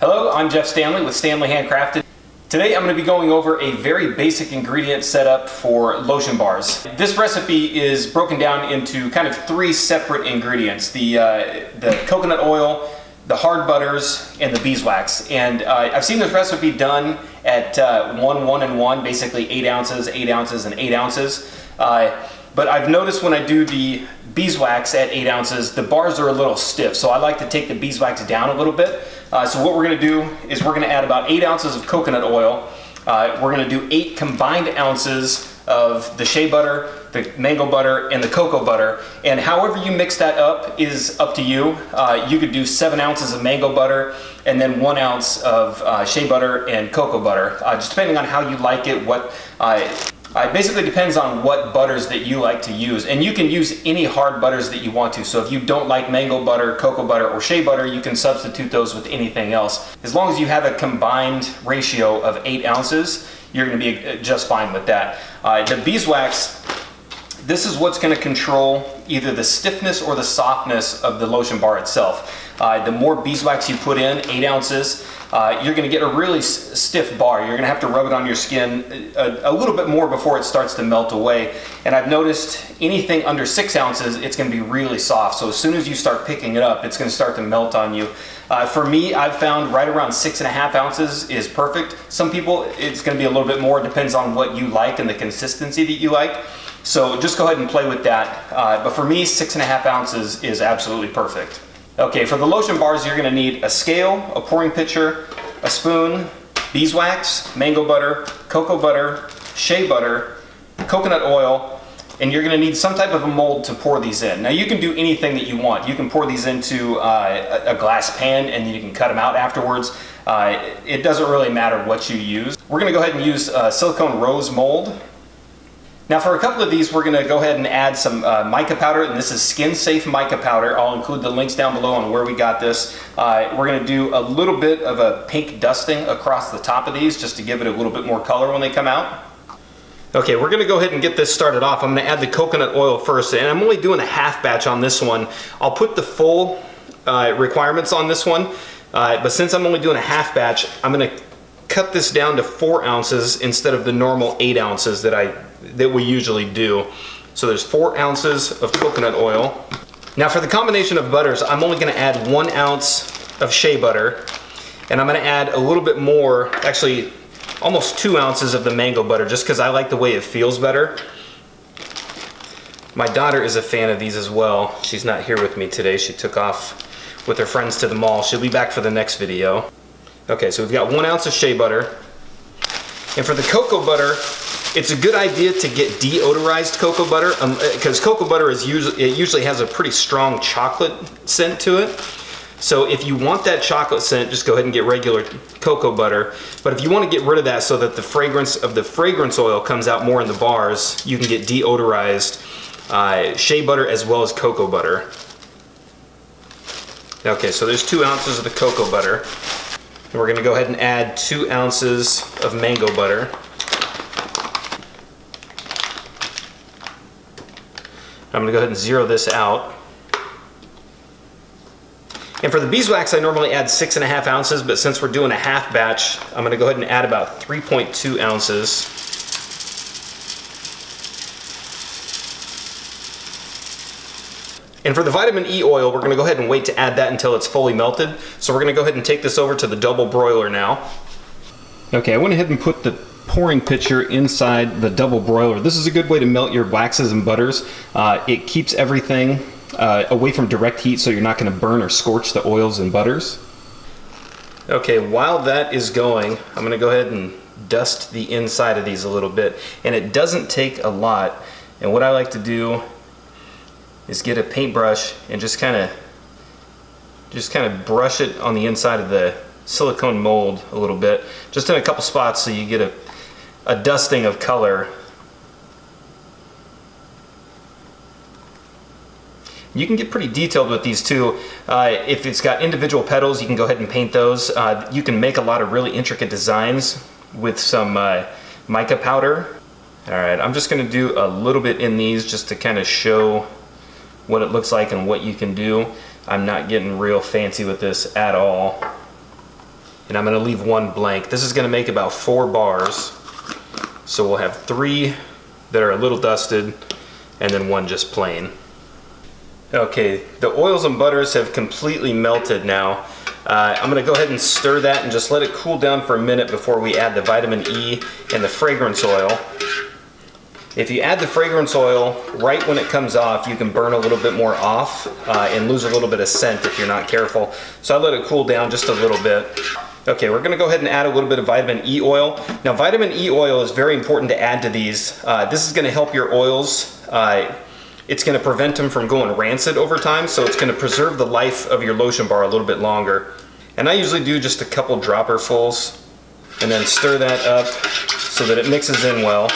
Hello, I'm Jeff Standley with Standley Handcrafted. Today I'm going to be going over a very basic ingredient setup for lotion bars. This recipe is broken down into kind of three separate ingredients. The, uh, the coconut oil, the hard butters, and the beeswax. And uh, I've seen this recipe done at uh, one, one, and one, basically eight ounces, eight ounces, and eight ounces. Uh, but I've noticed when I do the beeswax at 8 ounces, the bars are a little stiff, so I like to take the beeswax down a little bit. Uh, so what we're going to do is we're going to add about 8 ounces of coconut oil. Uh, we're going to do 8 combined ounces of the shea butter, the mango butter, and the cocoa butter. And however you mix that up is up to you. Uh, you could do 7 ounces of mango butter and then 1 ounce of uh, shea butter and cocoa butter, uh, just depending on how you like it, what uh, it basically depends on what butters that you like to use. And you can use any hard butters that you want to. So if you don't like mango butter, cocoa butter, or shea butter, you can substitute those with anything else. As long as you have a combined ratio of 8 ounces, you're going to be uh, just fine with that. Uh, the beeswax, this is what's going to control either the stiffness or the softness of the lotion bar itself. Uh, the more beeswax you put in, 8 ounces, uh, you're going to get a really stiff bar. You're going to have to rub it on your skin a, a, little bit more before it starts to melt away. And I've noticed anything under 6 ounces, it's going to be really soft. So as soon as you start picking it up, it's going to start to melt on you. Uh, for me, I've found right around 6.5 ounces is perfect. Some people, it's going to be a little bit more. It depends on what you like and the consistency that you like. So just go ahead and play with that. Uh, but for me, 6.5 ounces is absolutely perfect. Okay, for the lotion bars, you're gonna need a scale, a pouring pitcher, a spoon, beeswax, mango butter, cocoa butter, shea butter, coconut oil, and you're gonna need some type of a mold to pour these in. Now you can do anything that you want. You can pour these into uh, a glass pan and you can cut them out afterwards. Uh, it doesn't really matter what you use. We're gonna go ahead and use uh, silicone rose mold. Now for a couple of these, we're gonna go ahead and add some uh, mica powder, and this is skin safe mica powder. I'll include the links down below on where we got this. Uh, we're gonna do a little bit of a pink dusting across the top of these just to give it a little bit more color when they come out. Okay, we're gonna go ahead and get this started off. I'm gonna add the coconut oil first, and I'm only doing a half batch on this one. I'll put the full uh, requirements on this one, uh, but since I'm only doing a half batch, I'm gonna cut this down to four ounces instead of the normal eight ounces that I that we usually do. So there's four ounces of coconut oil. Now for the combination of butters, I'm only gonna add one ounce of shea butter and I'm gonna add a little bit more, actually almost two ounces of the mango butter just because I like the way it feels better. My daughter is a fan of these as well. She's not here with me today. She took off with her friends to the mall. She'll be back for the next video. Okay, so we've got one ounce of shea butter. And for the cocoa butter, it's a good idea to get deodorized cocoa butter because um, cocoa butter is usually it usually has a pretty strong chocolate scent to it. So if you want that chocolate scent, just go ahead and get regular cocoa butter. But if you want to get rid of that so that the fragrance of the fragrance oil comes out more in the bars, you can get deodorized uh, shea butter as well as cocoa butter. Okay, so there's two ounces of the cocoa butter. And we're gonna go ahead and add two ounces of mango butter. I'm gonna go ahead and zero this out. And for the beeswax, I normally add six and a half ounces, but since we're doing a half batch, I'm gonna go ahead and add about 3.2 ounces. And for the vitamin E oil, we're gonna go ahead and wait to add that until it's fully melted. So we're gonna go ahead and take this over to the double broiler now. Okay, I went ahead and put the pouring pitcher inside the double broiler. This is a good way to melt your waxes and butters. Uh, it keeps everything uh, away from direct heat so you're not going to burn or scorch the oils and butters. Okay, while that is going, I'm going to go ahead and dust the inside of these a little bit. And it doesn't take a lot. And what I like to do is get a paintbrush and just kind of just kind of brush it on the inside of the silicone mold a little bit, just in a couple spots so you get a a dusting of color. You can get pretty detailed with these too. Uh, if it's got individual petals, you can go ahead and paint those. Uh, you can make a lot of really intricate designs with some uh, mica powder. All right, I'm just gonna do a little bit in these just to kind of show what it looks like and what you can do. I'm not getting real fancy with this at all. and I'm gonna leave one blank. This is gonna make about four bars. So we'll have three that are a little dusted and then one just plain. Okay, the oils and butters have completely melted now. Uh, I'm gonna go ahead and stir that and just let it cool down for a minute before we add the vitamin E and the fragrance oil. If you add the fragrance oil right when it comes off, you can burn a little bit more off uh, and lose a little bit of scent if you're not careful. So I let it cool down just a little bit. Okay, we're gonna go ahead and add a little bit of vitamin E oil. Now vitamin E oil is very important to add to these. Uh, this is gonna help your oils uh, it's to prevent them from going rancid over time, so it's to preserve the life of your lotion bar a little bit longer. And I usually do just a couple dropperfuls and then stir that up so that it mixes in well.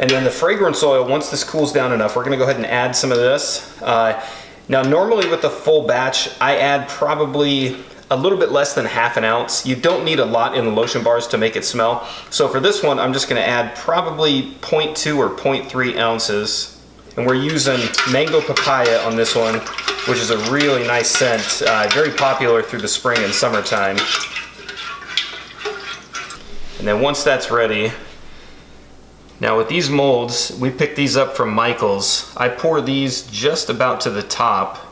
And then the fragrance oil, once this cools down enough, we're to go ahead and add some of this. Uh, now normally with the full batch, I add probably a little bit less than half an ounce. You don't need a lot in the lotion bars to make it smell. So for this one, I'm just gonna add probably 0.2 or 0.3 ounces and we're using mango papaya on this one, which is a really nice scent, uh, very popular through the spring and summertime. And then once that's ready, now with these molds, we picked these up from Michael's. I pour these just about to the top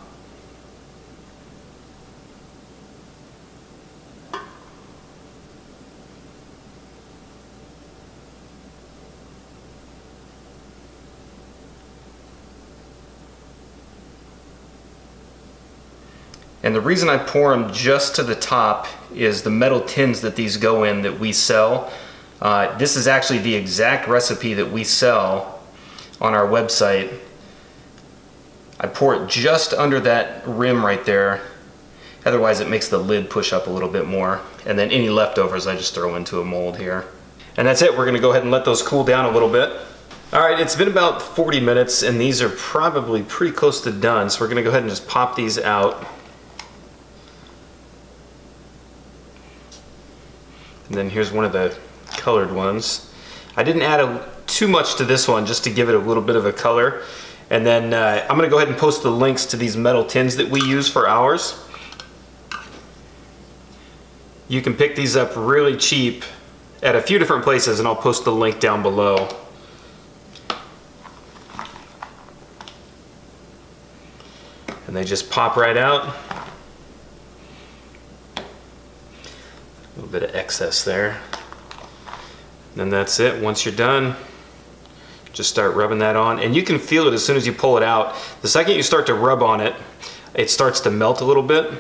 And the reason I pour them just to the top is the metal tins that these go in that we sell. Uh, this is actually the exact recipe that we sell on our website. I pour it just under that rim right there. Otherwise it makes the lid push up a little bit more. And then any leftovers I just throw into a mold here. And that's it. We're gonna go ahead and let those cool down a little bit. All right, it's been about 40 minutes and these are probably pretty close to done. So we're gonna go ahead and just pop these out. And then here's one of the colored ones. I didn't add a, too much to this one just to give it a little bit of a color. And then uh, I'm gonna go ahead and post the links to these metal tins that we use for ours. You can pick these up really cheap at a few different places and I'll post the link down below. And they just pop right out. A little bit of excess there. Then that's it. Once you're done, just start rubbing that on. And you can feel it as soon as you pull it out. The second you start to rub on it, it starts to melt a little bit.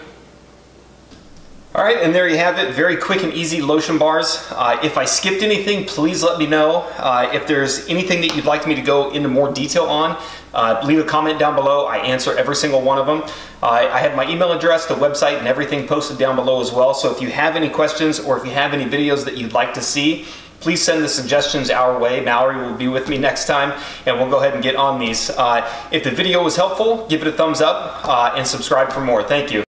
Right, and there you have it. Very quick and easy lotion bars. Uh, if I skipped anything, please let me know. Uh, if there's anything that you'd like me to go into more detail on, uh, leave a comment down below. I answer every single one of them. Uh, I have my email address, the website, and everything posted down below as well. So if you have any questions or if you have any videos that you'd like to see, please send the suggestions our way. Mallory will be with me next time and we'll go ahead and get on these. Uh, if the video was helpful, give it a thumbs up uh, and subscribe for more. Thank you.